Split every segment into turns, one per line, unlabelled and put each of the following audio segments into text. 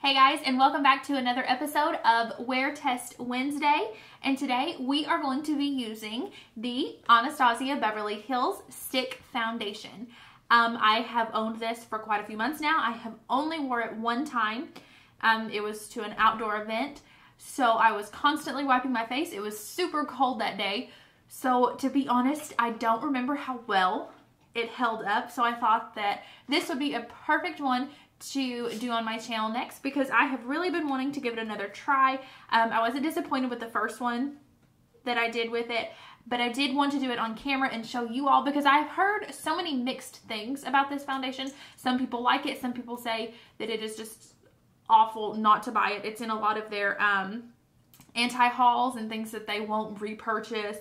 Hey guys, and welcome back to another episode of Wear Test Wednesday. And today we are going to be using the Anastasia Beverly Hills Stick Foundation. Um, I have owned this for quite a few months now. I have only wore it one time. Um, it was to an outdoor event. So I was constantly wiping my face. It was super cold that day. So to be honest, I don't remember how well it held up. So I thought that this would be a perfect one to do on my channel next because I have really been wanting to give it another try. Um, I wasn't disappointed with the first one that I did with it, but I did want to do it on camera and show you all because I've heard so many mixed things about this foundation. Some people like it, some people say that it is just awful not to buy it. It's in a lot of their um, anti-hauls and things that they won't repurchase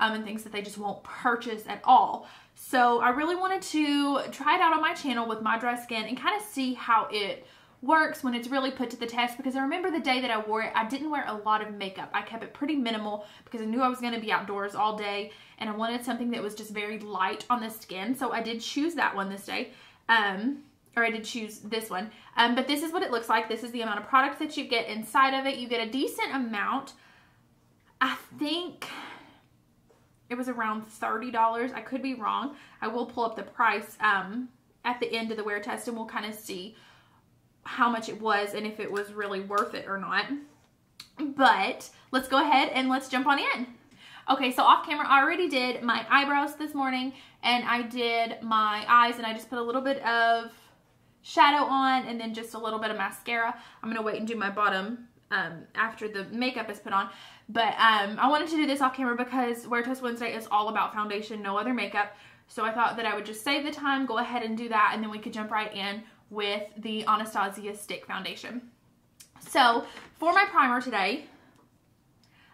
um, and things that they just won't purchase at all. So I really wanted to try it out on my channel with my dry skin and kind of see how it works when it's really put to the test because I remember the day that I wore it, I didn't wear a lot of makeup. I kept it pretty minimal because I knew I was going to be outdoors all day and I wanted something that was just very light on the skin. So I did choose that one this day. Um, or I did choose this one. Um, but this is what it looks like. This is the amount of product that you get inside of it. You get a decent amount. I think it was around $30. I could be wrong. I will pull up the price um, at the end of the wear test and we'll kind of see how much it was and if it was really worth it or not. But let's go ahead and let's jump on in. Okay, so off camera, I already did my eyebrows this morning and I did my eyes and I just put a little bit of shadow on and then just a little bit of mascara. I'm going to wait and do my bottom um, after the makeup is put on. But um, I wanted to do this off camera because Wear Test Wednesday is all about foundation, no other makeup. So I thought that I would just save the time, go ahead and do that, and then we could jump right in with the Anastasia Stick Foundation. So for my primer today,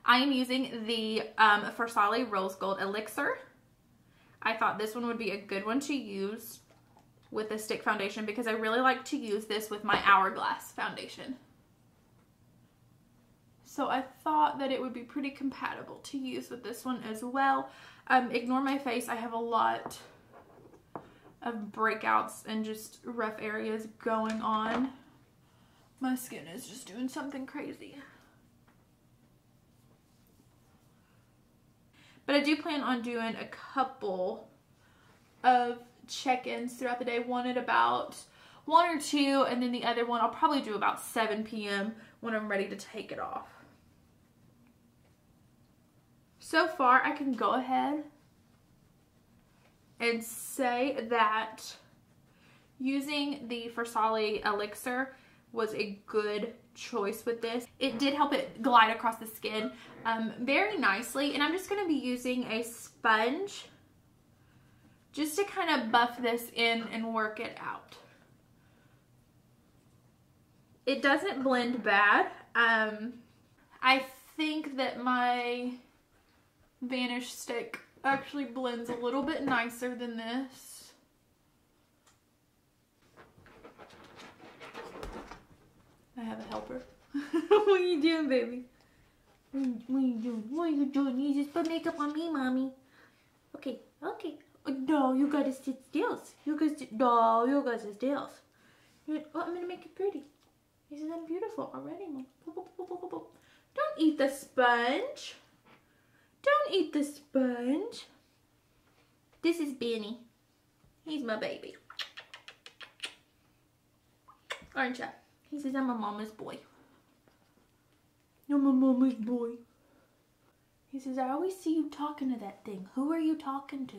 I am using the um, Farsali Rose Gold Elixir. I thought this one would be a good one to use with the stick foundation because I really like to use this with my Hourglass foundation. So I thought that it would be pretty compatible to use with this one as well. Um, ignore my face. I have a lot of breakouts and just rough areas going on. My skin is just doing something crazy. But I do plan on doing a couple of check-ins throughout the day. One at about 1 or 2 and then the other one I'll probably do about 7 p.m. when I'm ready to take it off. So far, I can go ahead and say that using the Farsali Elixir was a good choice with this. It did help it glide across the skin um, very nicely. And I'm just going to be using a sponge just to kind of buff this in and work it out. It doesn't blend bad. Um, I think that my Vanish stick actually blends a little bit nicer than this. I have a helper. what are you doing, baby? What are you doing? What are you doing? You just put makeup on me, mommy. Okay, okay. Oh, no, you gotta sit still. You sit. No, you gotta sit still. Oh, I'm gonna make it pretty. Isn't that beautiful already? Don't eat the sponge. Don't eat the sponge. This is Benny. He's my baby. Aren't ya? He says I'm a mama's boy. I'm a mama's boy. He says, I always see you talking to that thing. Who are you talking to?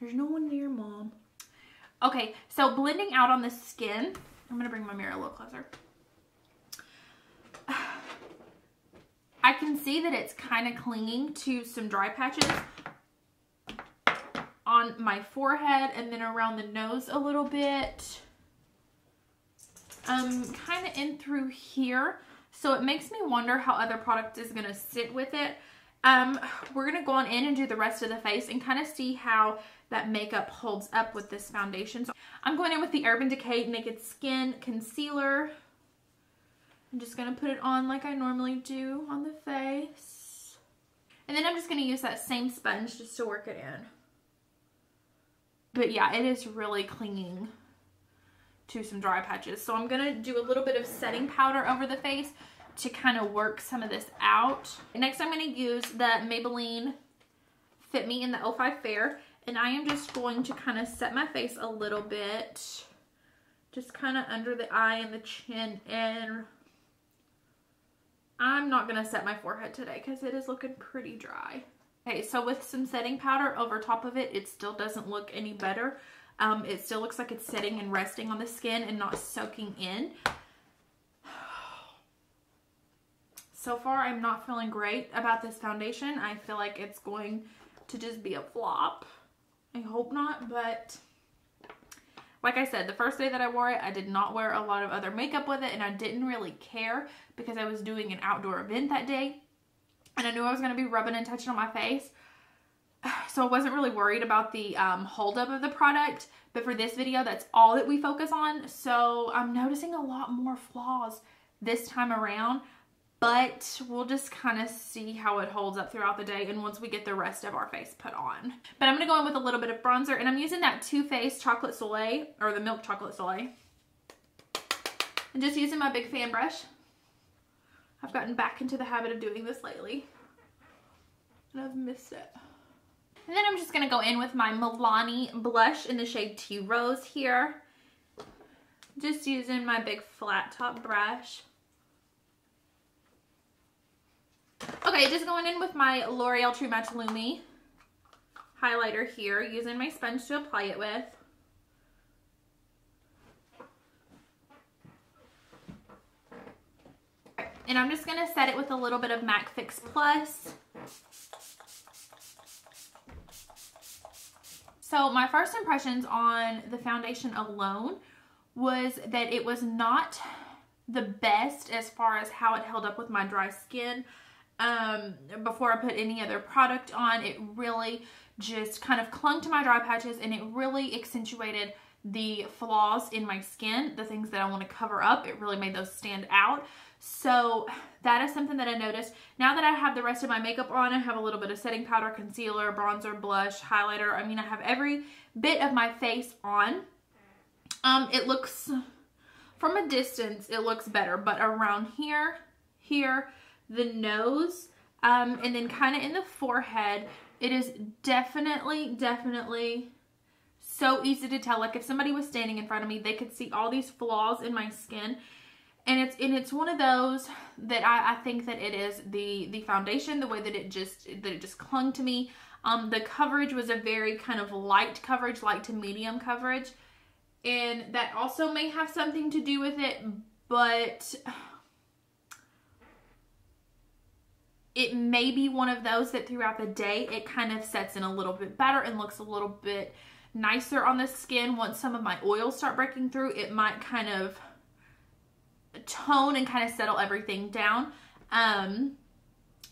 There's no one near mom. Okay, so blending out on the skin. I'm going to bring my mirror a little closer. I can see that it's kind of clinging to some dry patches on my forehead and then around the nose a little bit. Um, kind of in through here. So it makes me wonder how other product is going to sit with it. Um, we're going to go on in and do the rest of the face and kind of see how that makeup holds up with this foundation. So I'm going in with the Urban Decay Naked Skin Concealer. I'm just going to put it on like I normally do on the face. And then I'm just going to use that same sponge just to work it in. But yeah, it is really clinging to some dry patches. So I'm going to do a little bit of setting powder over the face to kind of work some of this out. Next, I'm going to use the Maybelline Fit Me in the 05 Fair. And I am just going to kind of set my face a little bit. Just kind of under the eye and the chin. And I'm not going to set my forehead today because it is looking pretty dry. Okay, so with some setting powder over top of it, it still doesn't look any better. Um, it still looks like it's sitting and resting on the skin and not soaking in. So far, I'm not feeling great about this foundation. I feel like it's going to just be a flop. I hope not, but like I said, the first day that I wore it, I did not wear a lot of other makeup with it and I didn't really care because I was doing an outdoor event that day and I knew I was going to be rubbing and touching on my face. So I wasn't really worried about the um, holdup of the product, but for this video, that's all that we focus on. So I'm noticing a lot more flaws this time around but we'll just kind of see how it holds up throughout the day and once we get the rest of our face put on. But I'm going to go in with a little bit of bronzer and I'm using that Too Faced Chocolate Soleil or the Milk Chocolate Soleil. And just using my big fan brush. I've gotten back into the habit of doing this lately and I've missed it. And then I'm just going to go in with my Milani blush in the shade Tea Rose here. Just using my big flat top brush. Okay, just going in with my L'Oreal True Match Lumi highlighter here, using my sponge to apply it with. And I'm just going to set it with a little bit of MAC Fix Plus. So my first impressions on the foundation alone was that it was not the best as far as how it held up with my dry skin um, before I put any other product on. It really just kind of clung to my dry patches and it really accentuated the flaws in my skin, the things that I want to cover up. It really made those stand out. So that is something that I noticed. Now that I have the rest of my makeup on, I have a little bit of setting powder, concealer, bronzer, blush, highlighter. I mean, I have every bit of my face on. Um, it looks, from a distance, it looks better. But around here, here, the nose, um, and then kind of in the forehead, it is definitely, definitely so easy to tell. Like if somebody was standing in front of me, they could see all these flaws in my skin. And it's and it's one of those that I, I think that it is the the foundation, the way that it just that it just clung to me. Um, the coverage was a very kind of light coverage, light to medium coverage. And that also may have something to do with it, but it may be one of those that throughout the day it kind of sets in a little bit better and looks a little bit nicer on the skin. Once some of my oils start breaking through, it might kind of tone and kind of settle everything down. Um,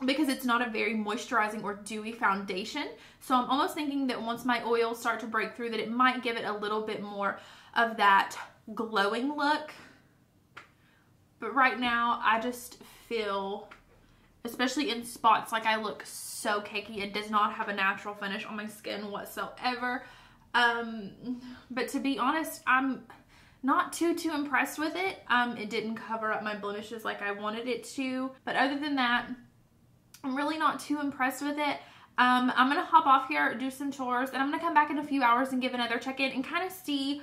because it's not a very moisturizing or dewy foundation. So I'm almost thinking that once my oils start to break through that it might give it a little bit more of that glowing look. But right now I just feel especially in spots like I look so cakey. It does not have a natural finish on my skin whatsoever. Um, but to be honest, I'm not too, too impressed with it. Um, it didn't cover up my blemishes like I wanted it to. But other than that, I'm really not too impressed with it. Um, I'm going to hop off here, do some chores, and I'm going to come back in a few hours and give another check-in and kind of see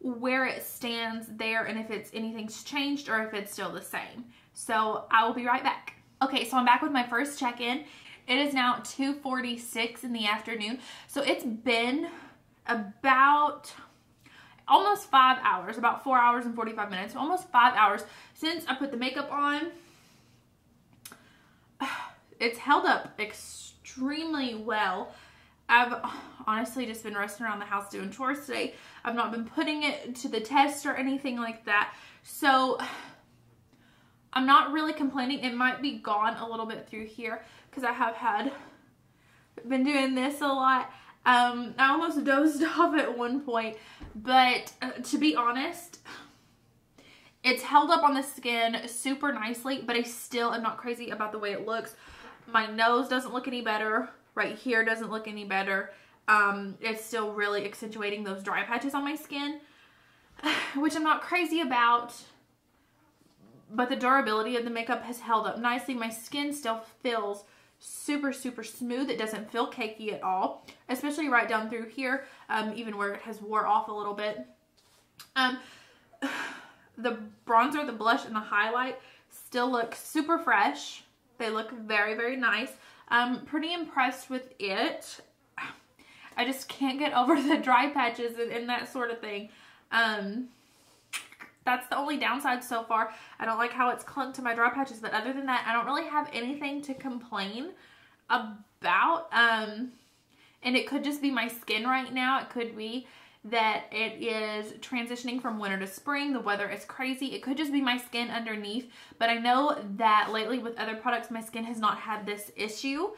where it stands there and if it's anything's changed or if it's still the same. So I will be right back. Okay, so I'm back with my first check-in. It is now 2.46 in the afternoon. So it's been about almost five hours, about four hours and 45 minutes, almost five hours since I put the makeup on. It's held up extremely well. I've honestly just been resting around the house doing chores today. I've not been putting it to the test or anything like that. So I'm not really complaining. It might be gone a little bit through here because I have had, been doing this a lot. Um, I almost dozed off at one point, but uh, to be honest, it's held up on the skin super nicely, but I still am not crazy about the way it looks. My nose doesn't look any better. Right here doesn't look any better. Um, it's still really accentuating those dry patches on my skin. which I'm not crazy about. But the durability of the makeup has held up nicely. My skin still feels super, super smooth. It doesn't feel cakey at all, especially right down through here, um, even where it has wore off a little bit. Um, the bronzer, the blush, and the highlight still look super fresh. They look very, very nice. I'm pretty impressed with it. I just can't get over the dry patches and, and that sort of thing. Um, that's the only downside so far. I don't like how it's clunked to my dry patches, but other than that, I don't really have anything to complain about. Um, and it could just be my skin right now. It could be that it is transitioning from winter to spring. The weather is crazy. It could just be my skin underneath, but I know that lately with other products, my skin has not had this issue.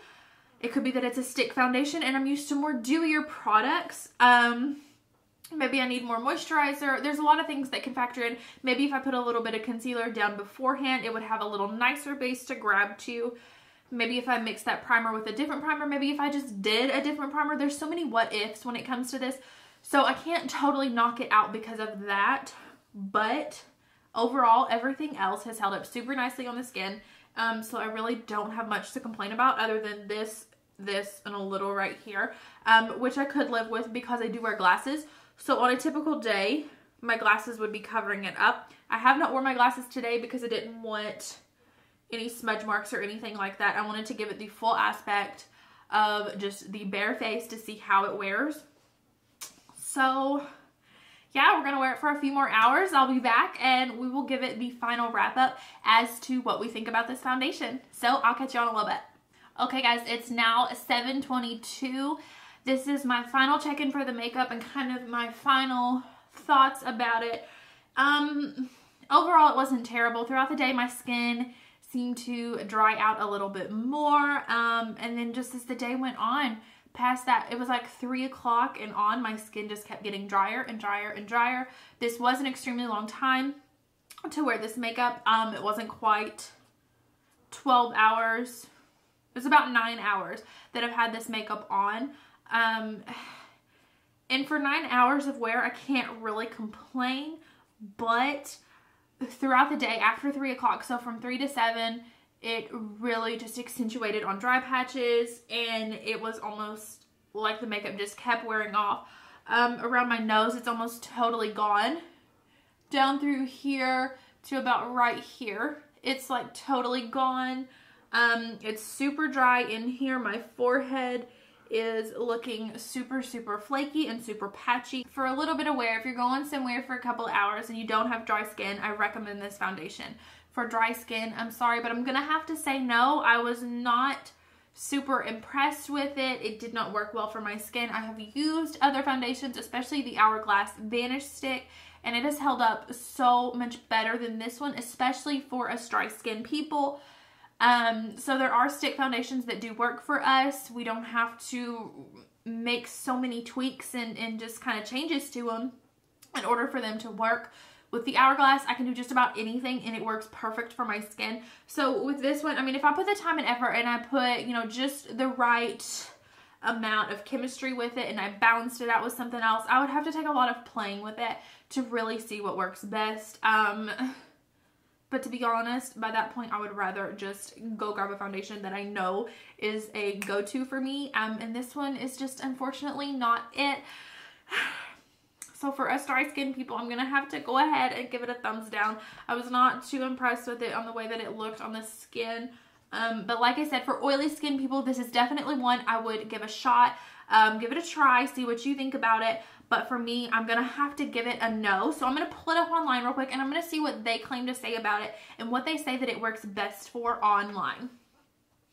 It could be that it's a stick foundation and I'm used to more dewier products. Um, maybe I need more moisturizer. There's a lot of things that can factor in. Maybe if I put a little bit of concealer down beforehand, it would have a little nicer base to grab to. Maybe if I mix that primer with a different primer, maybe if I just did a different primer. There's so many what ifs when it comes to this. So I can't totally knock it out because of that, but overall, everything else has held up super nicely on the skin. Um, so I really don't have much to complain about other than this, this, and a little right here, um, which I could live with because I do wear glasses. So on a typical day, my glasses would be covering it up. I have not worn my glasses today because I didn't want any smudge marks or anything like that. I wanted to give it the full aspect of just the bare face to see how it wears. So yeah, we're going to wear it for a few more hours. I'll be back and we will give it the final wrap up as to what we think about this foundation. So I'll catch you on a little bit. Okay guys, it's now 722. This is my final check-in for the makeup and kind of my final thoughts about it. Um, overall, it wasn't terrible. Throughout the day, my skin seemed to dry out a little bit more. Um, and then just as the day went on, past that, it was like 3 o'clock and on, my skin just kept getting drier and drier and drier. This was an extremely long time to wear this makeup. Um, it wasn't quite 12 hours. It was about 9 hours that I've had this makeup on. Um, and for 9 hours of wear, I can't really complain, but throughout the day after 3 o'clock, so from 3 to 7, it really just accentuated on dry patches and it was almost like the makeup just kept wearing off. Um, around my nose, it's almost totally gone. Down through here to about right here, it's like totally gone. Um, it's super dry in here. My forehead is looking super, super flaky and super patchy. For a little bit of wear, if you're going somewhere for a couple hours and you don't have dry skin, I recommend this foundation for dry skin. I'm sorry, but I'm going to have to say no. I was not super impressed with it. It did not work well for my skin. I have used other foundations, especially the Hourglass Vanish Stick, and it has held up so much better than this one, especially for us dry skin people. Um, so there are stick foundations that do work for us. We don't have to make so many tweaks and, and just kind of changes to them in order for them to work. With the Hourglass, I can do just about anything and it works perfect for my skin. So with this one, I mean, if I put the time and effort and I put, you know, just the right amount of chemistry with it and I balanced it out with something else, I would have to take a lot of playing with it to really see what works best. Um, but to be honest, by that point, I would rather just go grab a foundation that I know is a go-to for me. Um, and this one is just unfortunately not it. So for us dry skin people, I'm going to have to go ahead and give it a thumbs down. I was not too impressed with it on the way that it looked on the skin. Um, but like I said, for oily skin people, this is definitely one I would give a shot. Um, give it a try, see what you think about it. But for me, I'm going to have to give it a no. So I'm going to pull it up online real quick and I'm going to see what they claim to say about it and what they say that it works best for online.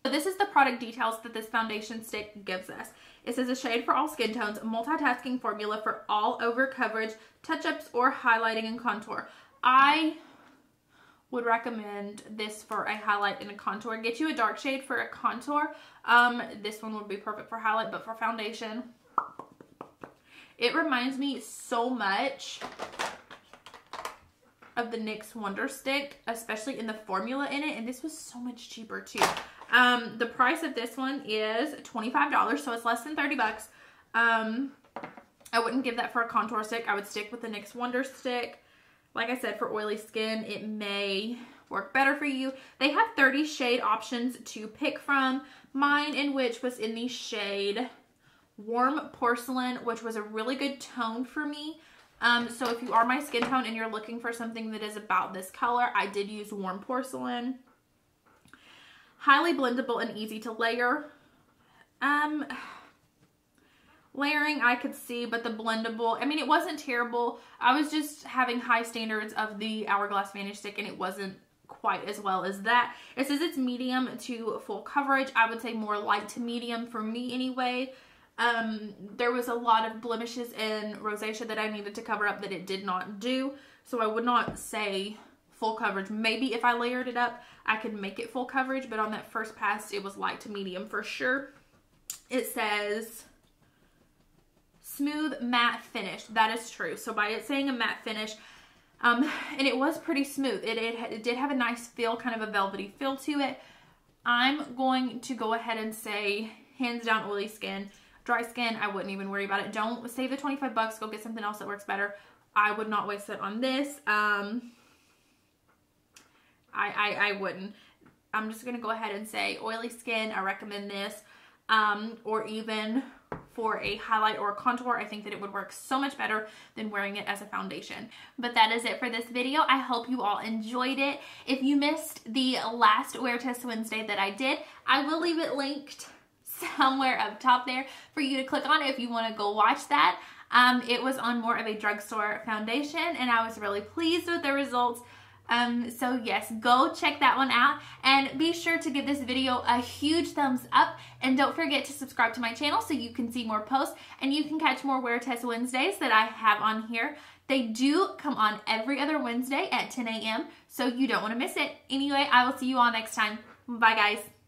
So this is the product details that this foundation stick gives us. It says a shade for all skin tones, multitasking formula for all over coverage, touch-ups, or highlighting and contour. I would recommend this for a highlight and a contour. Get you a dark shade for a contour. Um, this one would be perfect for highlight, but for foundation, it reminds me so much of the NYX Wonder Stick, especially in the formula in it, and this was so much cheaper too. Um, the price of this one is $25, so it's less than 30 bucks. Um, I wouldn't give that for a contour stick. I would stick with the NYX Wonder Stick. Like I said, for oily skin, it may work better for you. They have 30 shade options to pick from. Mine in which was in the shade Warm Porcelain, which was a really good tone for me. Um, so if you are my skin tone and you're looking for something that is about this color, I did use Warm Porcelain. Highly blendable and easy to layer. Um, layering I could see, but the blendable, I mean, it wasn't terrible. I was just having high standards of the Hourglass Vanish Stick and it wasn't quite as well as that. It says it's medium to full coverage. I would say more light to medium for me anyway. Um, there was a lot of blemishes and rosacea that I needed to cover up that it did not do. So I would not say full coverage. Maybe if I layered it up, I could make it full coverage. But on that first pass, it was light to medium for sure. It says smooth matte finish. That is true. So by it saying a matte finish, um, and it was pretty smooth. It, it, it did have a nice feel, kind of a velvety feel to it. I'm going to go ahead and say hands down oily skin. Dry skin, I wouldn't even worry about it. Don't save the 25 bucks. Go get something else that works better. I would not waste it on this. Um, I, I, I wouldn't. I'm just going to go ahead and say oily skin. I recommend this. Um, or even for a highlight or a contour, I think that it would work so much better than wearing it as a foundation. But that is it for this video. I hope you all enjoyed it. If you missed the last Wear Test Wednesday that I did, I will leave it linked somewhere up top there for you to click on if you want to go watch that. Um, it was on more of a drugstore foundation and I was really pleased with the results. Um, so yes, go check that one out and be sure to give this video a huge thumbs up and don't forget to subscribe to my channel so you can see more posts and you can catch more Wear Test Wednesdays that I have on here. They do come on every other Wednesday at 10 a.m. so you don't want to miss it. Anyway, I will see you all next time. Bye guys.